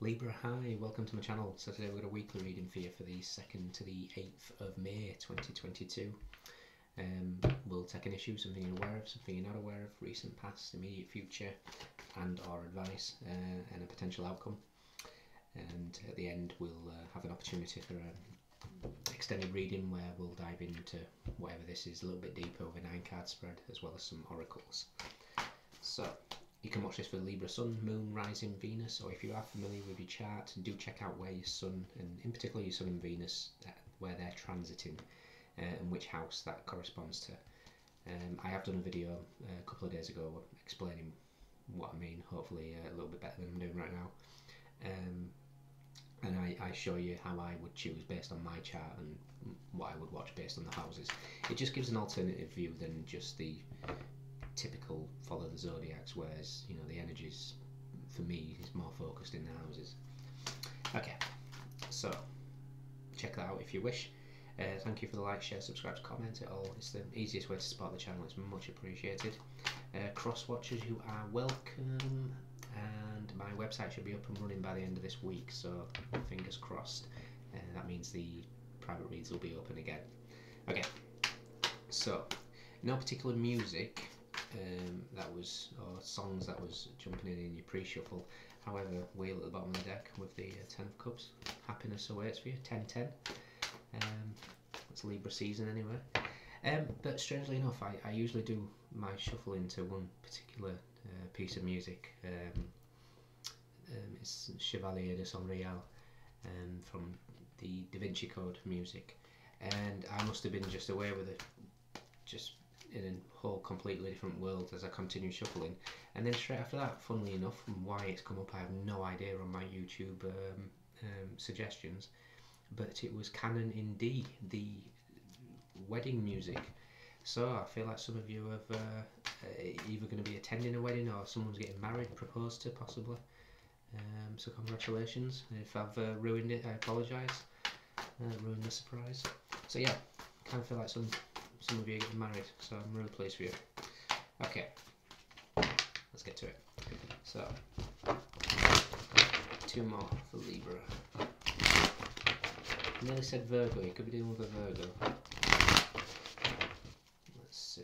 Libra, hi, welcome to my channel. So today we've got a weekly reading for you for the 2nd to the 8th of May 2022. Um, we'll take an issue, something you're aware of, something you're not aware of, recent, past, immediate future, and our advice uh, and a potential outcome. And at the end we'll uh, have an opportunity for an extended reading where we'll dive into whatever this is a little bit deeper over nine card spread as well as some oracles. So you can watch this for Libra Sun, Moon, Rising, Venus, or if you are familiar with your chart, do check out where your Sun, and in particular your Sun and Venus, uh, where they're transiting, uh, and which house that corresponds to. Um, I have done a video uh, a couple of days ago explaining what I mean, hopefully uh, a little bit better than I'm doing right now. Um, and I, I show you how I would choose based on my chart and what I would watch based on the houses. It just gives an alternative view than just the typical follow zodiacs, whereas you know the energies for me is more focused in the houses. Okay, so check that out if you wish. Uh, thank you for the like, share, subscribe, comment. It all it's the easiest way to support the channel. It's much appreciated. Uh, cross watchers, you are welcome, and my website should be up and running by the end of this week. So fingers crossed. Uh, that means the private reads will be open again. Okay, so no particular music um, that was or songs that was jumping in in your pre-shuffle. However, wheel at the bottom of the deck with the uh, Ten of Cups. Happiness awaits for you. 10-10. Um, it's Libra season anyway. Um, but strangely enough, I, I usually do my shuffle into one particular uh, piece of music. Um, um, it's Chevalier de Sangreal um, from the Da Vinci Code music, and I must have been just away with it, just in a whole completely different world as I continue shuffling. And then straight after that, funnily enough, and why it's come up, I have no idea on my YouTube um, um, suggestions, but it was Canon in D, the wedding music. So I feel like some of you have uh, either going to be attending a wedding or someone's getting married, proposed to possibly. Um, so congratulations. If I've uh, ruined it, I apologise. Uh, ruined the surprise. So yeah, kind of feel like some some of you are getting married, so I'm really pleased for you. Okay, let's get to it. So, two more for Libra. I nearly said Virgo, you could be dealing with a Virgo. Let's see.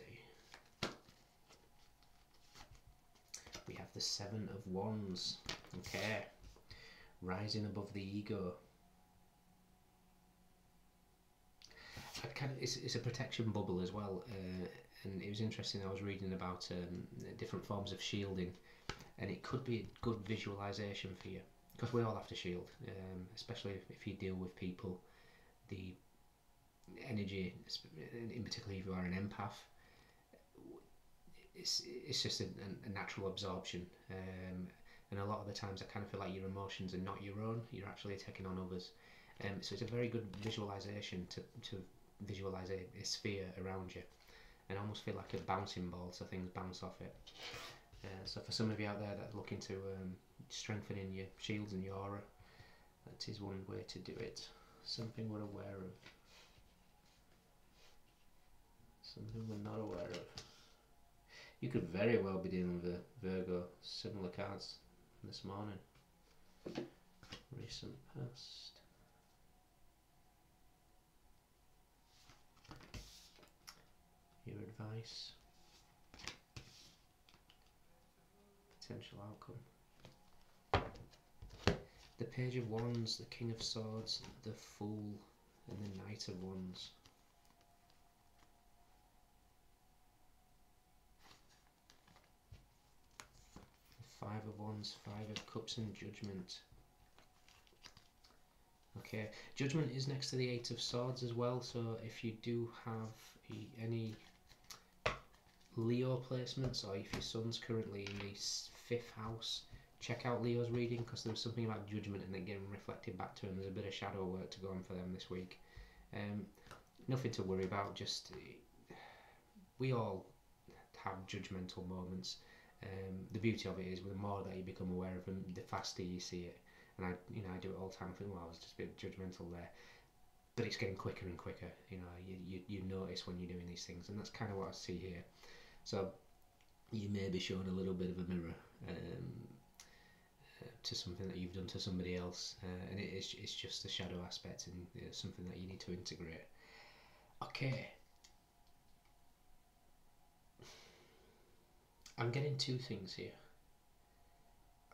We have the Seven of Wands. Okay. Rising above the ego. Kind of it's, it's a protection bubble as well uh, and it was interesting I was reading about um, different forms of shielding and it could be a good visualization for you because we all have to shield um, especially if, you deal with people the energy in particular if you are an empath it's, it's just a, a natural absorption um, and a lot of the times I kind of feel like your emotions are not your own you're actually taking on others um, so it's a very good visualization to, to visualize a, a sphere around you and almost feel like a bouncing ball so things bounce off it. Uh, so for some of you out there that are looking to um, strengthening your shields and your aura, that is one way to do it. Something we're aware of. Something we're not aware of. You could very well be dealing with a Virgo similar cards this morning. Recent past. your advice, potential outcome. The Page of Wands, the King of Swords, the Fool, and the Knight of Wands. The Five of Wands, Five of Cups, and Judgment. Okay, Judgment is next to the Eight of Swords as well, so if you do have any Leo placements, or if your Sun's currently in the fifth house, check out Leo's reading because there was something about judgment and then getting reflected back to him. There's a bit of shadow work to go on for them this week. Um, nothing to worry about. Just we all have judgmental moments. Um, the beauty of it is, the more that you become aware of them, the faster you see it. And I, you know, I do it all the time. Thinking, well, I was just a bit judgmental there, but it's getting quicker and quicker. You know, you, you, you notice when you're doing these things, and that's kind of what I see here. So you may be shown a little bit of a mirror um, uh, to something that you've done to somebody else, uh, and it is it's just the shadow aspect and you know, something that you need to integrate. Okay. I'm getting two things here.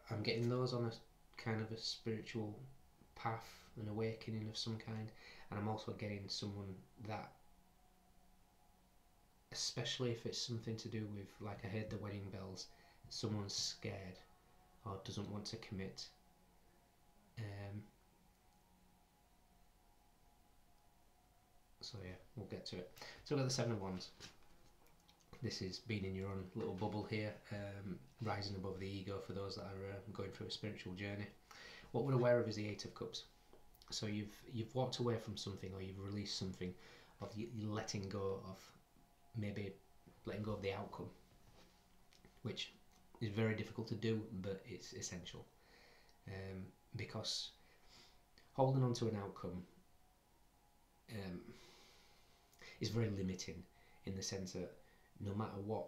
I'm getting those on a kind of a spiritual path, an awakening of some kind, and I'm also getting someone that, especially if it's something to do with, like I heard the wedding bells, someone's scared or doesn't want to commit. Um, so yeah, we'll get to it. So we've got the Seven of Wands. This is being in your own little bubble here, um, rising above the ego for those that are uh, going through a spiritual journey. What we're aware of is the Eight of Cups. So you've you've walked away from something, or you've released something, of letting go of maybe letting go of the outcome, which is very difficult to do, but it's essential um, because holding on to an outcome um, is very limiting in the sense that no matter what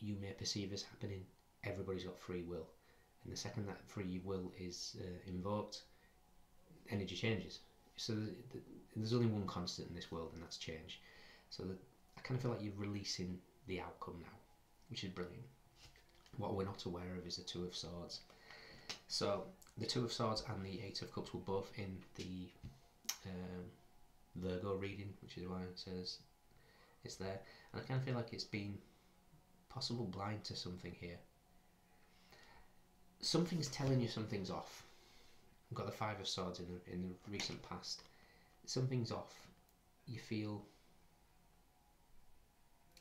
you may perceive as happening, everybody's got free will. And the second that free will is uh, invoked, energy changes. So the, the, there's only one constant in this world, and that's change. So the, I kind of feel like you're releasing the outcome now, which is brilliant. What we're not aware of is the Two of Swords. So the Two of Swords and the Eight of Cups were both in the um, Virgo reading, which is why it says it's there. And I kind of feel like it's been possible blind to something here. Something's telling you something's off. I've got the Five of Swords in the, in the recent past. Something's off. You feel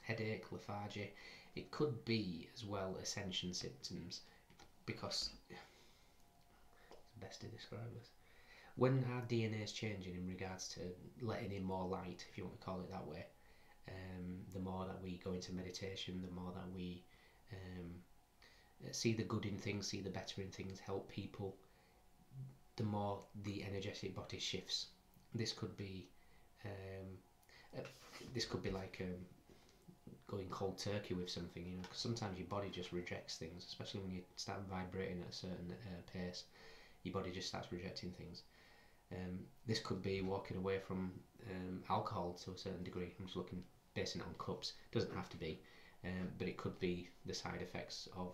headache, lethargy. It could be as well ascension symptoms because best to describe this. When our DNA is changing in regards to letting in more light, if you want to call it that way, um, the more that we go into meditation, the more that we um, see the good in things, see the better in things, help people, the more the energetic body shifts. This could be, um, uh, this could be like um, going cold turkey with something, you know. Cause sometimes your body just rejects things, especially when you start vibrating at a certain uh, pace. Your body just starts rejecting things. Um, this could be walking away from um, alcohol to a certain degree. I'm just looking basing it on cups. Doesn't have to be, um, but it could be the side effects of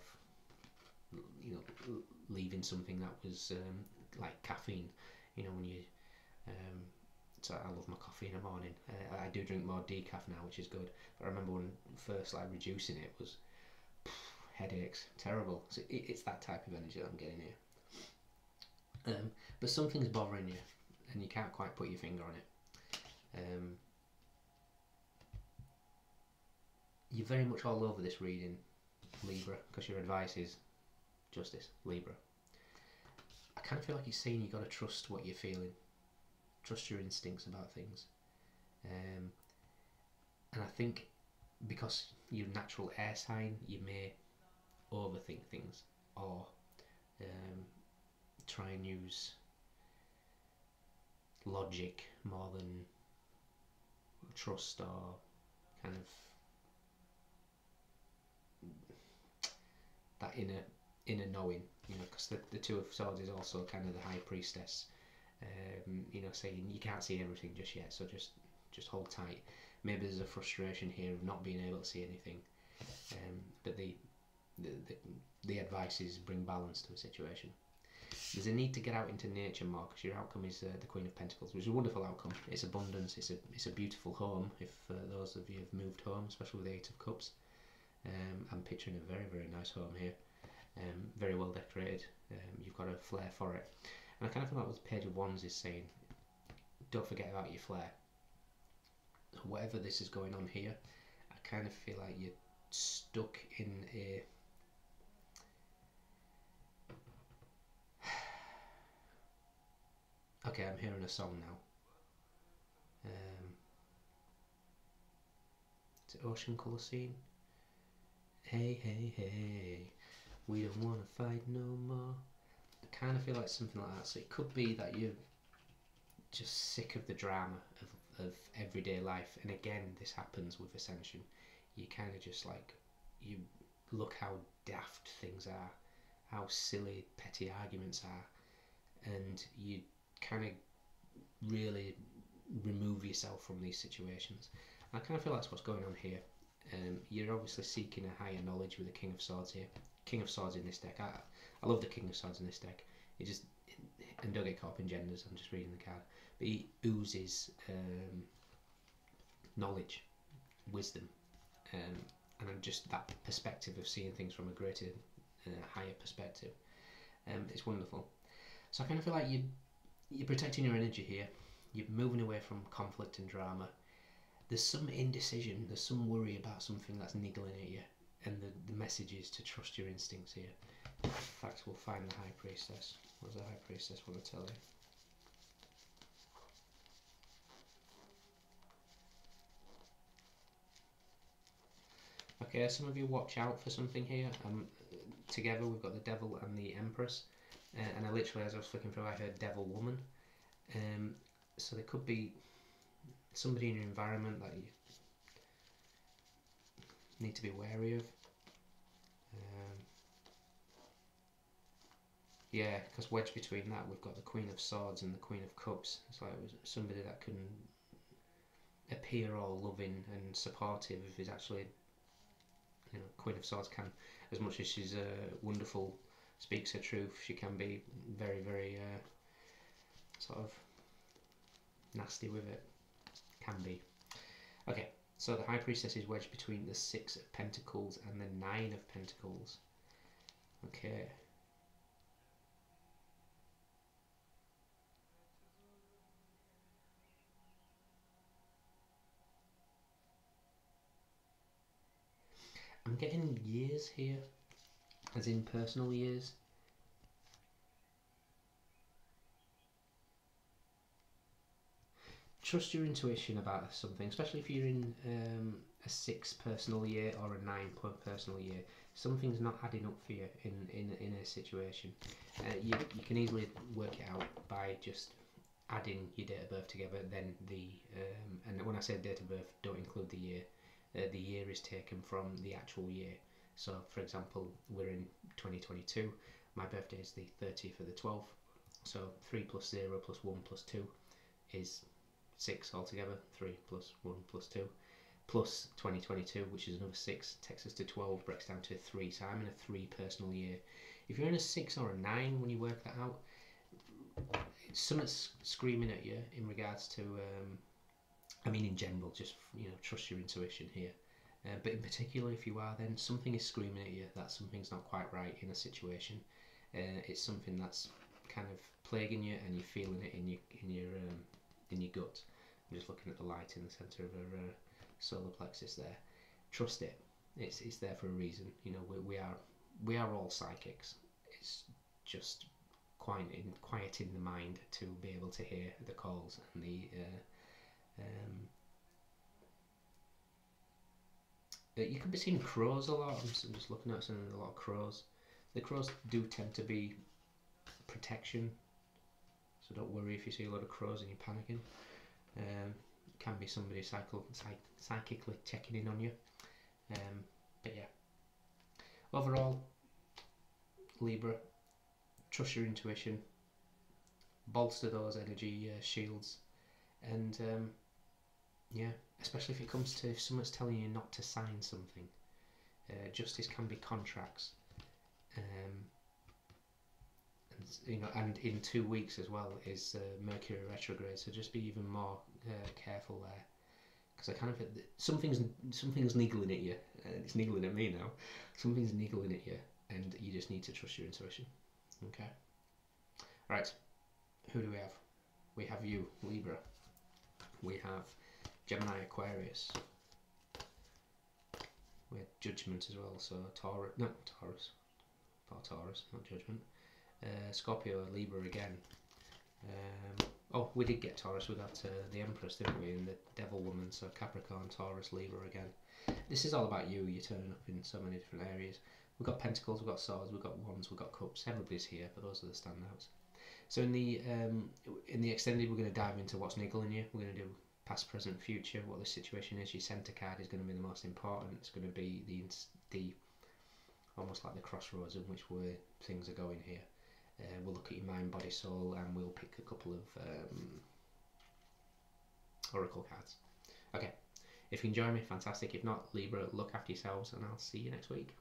you know leaving something that was um, like caffeine. You know when you um, so I love my coffee in the morning. Uh, I do drink more decaf now, which is good. But I remember when first like reducing it was headaches, terrible. So it, it's that type of energy that I'm getting here. Um, but something's bothering you, and you can't quite put your finger on it. Um, you're very much all over this reading, Libra, because your advice is justice, Libra. I kind of feel like you're saying you've got to trust what you're feeling, trust your instincts about things. Um, and I think because you're natural air sign, you may overthink things or um, try and use logic more than trust or kind of that inner inner knowing, you know, because the, the Two of Swords is also kind of the High Priestess, um, you know, saying you can't see everything just yet, so just just hold tight. Maybe there's a frustration here of not being able to see anything, um, but the, the the the advice is bring balance to a situation. There's a need to get out into nature more because your outcome is uh, the Queen of Pentacles, which is a wonderful outcome. It's abundance. It's a it's a beautiful home. If uh, those of you have moved home, especially with the Eight of Cups, um, I'm picturing a very, very nice home here. Um, very well decorated. Um, you've got a flair for it. And I kind of feel like the Page of Wands is saying, don't forget about your flair. Whatever this is going on here, I kind of feel like you're stuck in a Okay, I'm hearing a song now. Um, it's Ocean Colour Scene. Hey, hey, hey, we don't want to fight no more. Kind of feel like something like that. So it could be that you're just sick of the drama of, of everyday life. And again, this happens with Ascension. You kind of just like, you look how daft things are, how silly petty arguments are, and you kind of really remove yourself from these situations. I kind of feel that's what's going on here. Um, you're obviously seeking a higher knowledge with the King of Swords here. King of Swords in this deck. I, I love the King of Swords in this deck. It just and don't get caught up in genders. I'm just reading the card, but he oozes um, knowledge, wisdom, um, and just that perspective of seeing things from a greater, uh, higher perspective. Um, it's wonderful. So I kind of feel like you you're protecting your energy here. You're moving away from conflict and drama. There's some indecision. There's some worry about something that's niggling at you, and the the message is to trust your instincts here. In fact, we'll find the High Priestess. What does the High Priestess want to tell you? Okay, some of you watch out for something here. Um, together we've got the Devil and the Empress. Uh, and I literally, as I was flicking through, I heard Devil Woman. Um, so there could be somebody in your environment that you need to be wary of. Um, yeah, because wedged between that, we've got the Queen of Swords and the Queen of Cups. It's like somebody that can appear all loving and supportive is actually you know, Queen of Swords can, as much as she's uh, wonderful, speaks her truth, she can be very, very uh, sort of nasty with it. Can be. Okay, so the High Priestess is wedged between the Six of Pentacles and the Nine of Pentacles. Okay. I'm getting years here, as in personal years. Trust your intuition about something, especially if you're in um, a six personal year or a nine personal year. Something's not adding up for you in, in, in a situation. Uh, you, you can easily work it out by just adding your date of birth together, then the, um, and when I say date of birth, don't include the year uh, the year is taken from the actual year. So, for example, we're in 2022. My birthday is the 30th of the 12th. So 3 plus 0 plus 1 plus 2 is 6 altogether. 3 plus 1 plus 2 plus 2022, which is another 6, takes us to 12, breaks down to 3. So I'm in a 3 personal year. If you're in a 6 or a 9 when you work that out, something's screaming at you in regards to um, I mean, in general, just you know, trust your intuition here. Uh, but in particular, if you are, then something is screaming at you that something's not quite right in a situation. Uh, it's something that's kind of plaguing you, and you're feeling it in your in your um, in your gut. I'm just looking at the light in the center of her uh, solar plexus there. Trust it. It's it's there for a reason. You know, we, we are we are all psychics. It's just quieting quieting the mind to be able to hear the calls and the uh, um, uh, you could be seeing crows a lot. I'm just looking at some a lot of crows. The crows do tend to be protection, so don't worry if you see a lot of crows and you're panicking. Um, can be somebody psycho, psych, psychically checking in on you. Um, but yeah, overall, Libra, trust your intuition, bolster those energy uh, shields, and um, yeah, especially if it comes to if someone's telling you not to sign something. Uh, justice can be contracts. Um, you know, and in two weeks as well is uh, Mercury retrograde, so just be even more uh, careful there. Because I kind of something's something's niggling at you, it's niggling at me now. Something's niggling at you, and you just need to trust your intuition. Okay. Right. Who do we have? We have you, Libra. We have Gemini Aquarius. We had Judgment as well, so Taurus, no, Taurus, not Taurus, not Judgment. Uh, Scorpio, Libra again. Um, oh, we did get Taurus, we got uh, the Empress, didn't we, and the Devil Woman, so Capricorn, Taurus, Libra again. This is all about you, you're turning up in so many different areas. We've got Pentacles, we've got Swords, we've got Wands, we've got Cups, everybody's here, but those are the standouts. So in the um, in the extended, we're going to dive into what's niggling you. We're going to do past, present, future, what the situation is. Your centre card is going to be the most important. It's going to be the the almost like the crossroads in which where things are going here. Uh, we'll look at your mind, body, soul, and we'll pick a couple of um, oracle cards. Okay, if you enjoy me, fantastic. If not, Libra, look after yourselves, and I'll see you next week.